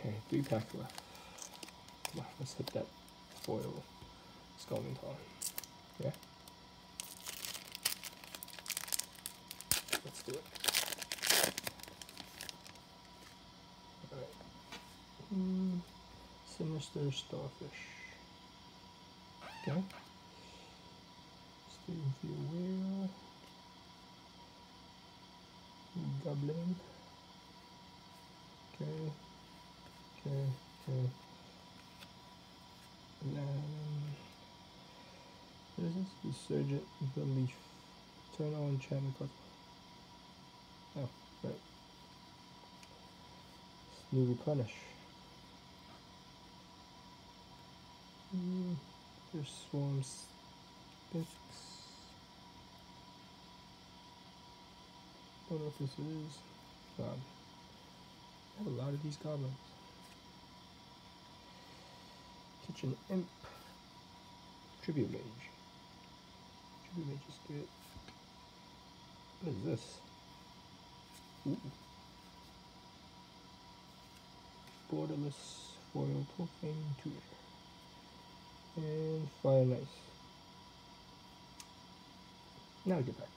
Okay, three pack left. Come on, let's hit that foil Scalding Tarn. Yeah? Let's do it. Alright. Mm, sinister Starfish. Okay. Steven Aware. Goblin. Okay. This? Resurgent Belief. Turn on channel card. Oh, right. New replenish. Mm, there's swarms. Sticks. Don't know if this is. Um, I have a lot of these goblins. Kitchen Imp. Tribute Mage. Tribute Mage is good. What is this? Ooh. Borderless Foil Profane Tutor. And Fire Nice. Now get back.